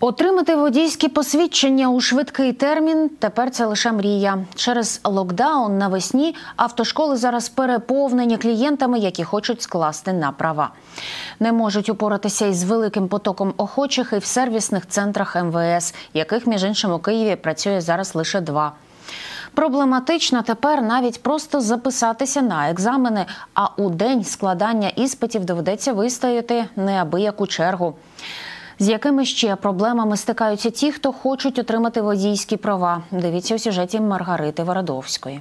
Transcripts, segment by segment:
Отримати водійські посвідчення у швидкий термін тепер це лише мрія. Через локдаун навесні автошколи зараз переповнені клієнтами, які хочуть скласти на права. Не можуть упоратися із великим потоком охочих і в сервісних центрах МВС, яких між іншим у Києві працює зараз лише два. Проблематично тепер навіть просто записатися на екзамени, а у день складання іспитів доведеться вистояти неабияку чергу. З якими ще проблемами стикаються ті, хто хочуть отримати водійські права? Дивіться у сюжеті Маргарити Вородовської.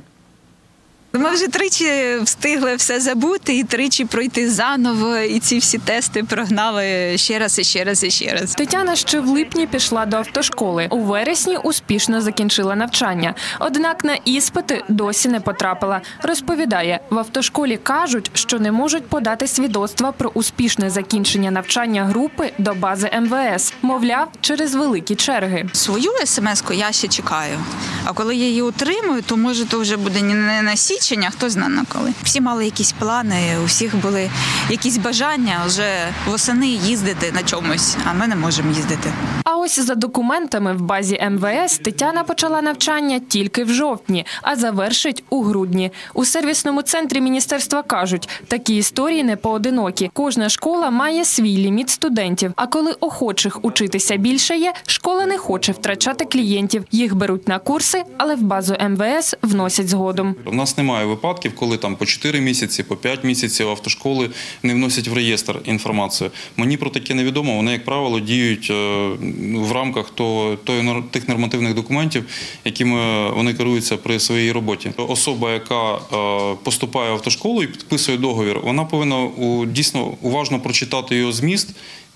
Ми вже тричі встигли все забути і тричі пройти заново, і ці всі тести прогнали ще раз і ще раз і ще раз. Тетяна ще в липні пішла до автошколи. У вересні успішно закінчила навчання. Однак на іспити досі не потрапила. Розповідає, в автошколі кажуть, що не можуть подати свідоцтва про успішне закінчення навчання групи до бази МВС. Мовляв, через великі черги. Свою смс-ку я ще чекаю. А коли я її отримую, то може то вже буде не на січень, а хто знає на коли. Всі мали якісь плани, у всіх були якісь бажання вже восени їздити на чомусь, а ми не можемо їздити. А ось за документами в базі МВС Тетяна почала навчання тільки в жовтні, а завершить у грудні. У сервісному центрі міністерства кажуть, такі історії не поодинокі. Кожна школа має свій ліміт студентів. А коли охочих учитися більше є, школа не хоче втрачати клієнтів. Їх беруть на курси, але в базу МВС вносять згодом. У нас немає випадків, коли там по 4 місяці, по 5 місяців автошколи не вносять в реєстр інформацію. Мені про таке невідомо. Вони, як правило, діють е, в рамках то, то, тих нормативних документів, якими вони керуються при своїй роботі. Особа, яка е, поступає в автошколу і підписує договір, вона повинна дійсно уважно прочитати його зміст.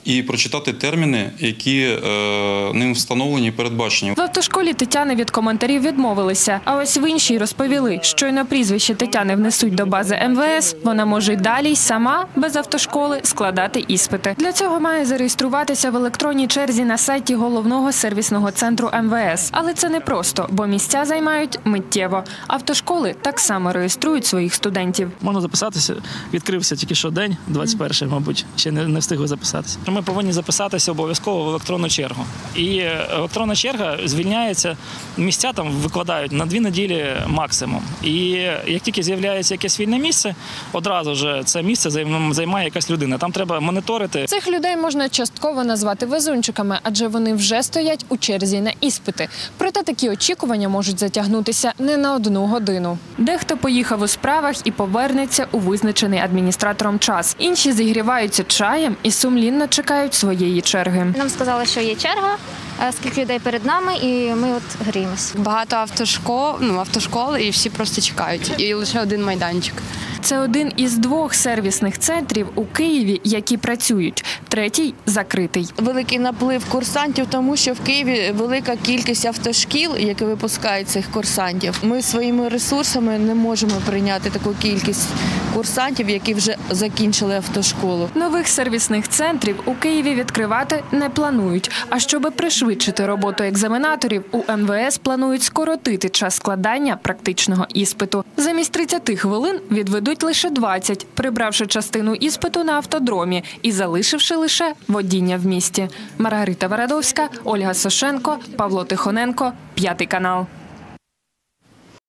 І прочитати терміни, які е, ним встановлені і передбачені. В автошколі Тетяни від коментарів відмовилися. А ось в іншій розповіли, щойно прізвище Тетяни внесуть до бази МВС. Вона може й далі й сама без автошколи складати іспити. Для цього має зареєструватися в електронній черзі на сайті головного сервісного центру МВС. Але це не просто, бо місця займають миттєво. Автошколи так само реєструють своїх студентів. Можна записатися. Відкрився тільки що день, 21-й, мабуть, ще не, не встигли записатися. Ми повинні записатися обов'язково в електронну чергу. І е, електронна черга звільняється, місця там викладають на дві неділі максимум. І як тільки з'являється якесь вільне місце, одразу ж це місце займ- займає якась людина. Там треба моніторити. Цих людей можна частково назвати везунчиками, адже вони вже стоять у черзі на іспити. Проте такі очікування можуть затягнутися не на одну годину. Дехто поїхав у справах і повернеться у визначений адміністратором час. Інші зігріваються чаєм і сумлінно чекають своєї черги. Нам сказали, що є черга, е, скільки людей перед нами, і ми от гріємось. Багато автошкол, ну автошкол, і всі просто чекають. І лише один майданчик. Це один із двох сервісних центрів у Києві, які працюють. Третій закритий. великий наплив курсантів, тому що в Києві велика кількість автошкіл, які випускають цих курсантів. Ми своїми ресурсами не можемо прийняти таку кількість курсантів, які вже закінчили автошколу. Нових сервісних центрів у Києві відкривати не планують. А щоб пришвидшити роботу екзаменаторів, у МВС планують скоротити час складання практичного іспиту. Замість 30 хвилин відведуть лише 20, прибравши частину іспиту на автодромі і залишивши лише водіння в місті. Маргарита Варадовська, Ольга Сошенко, Павло Тихоненко, п'ятий канал.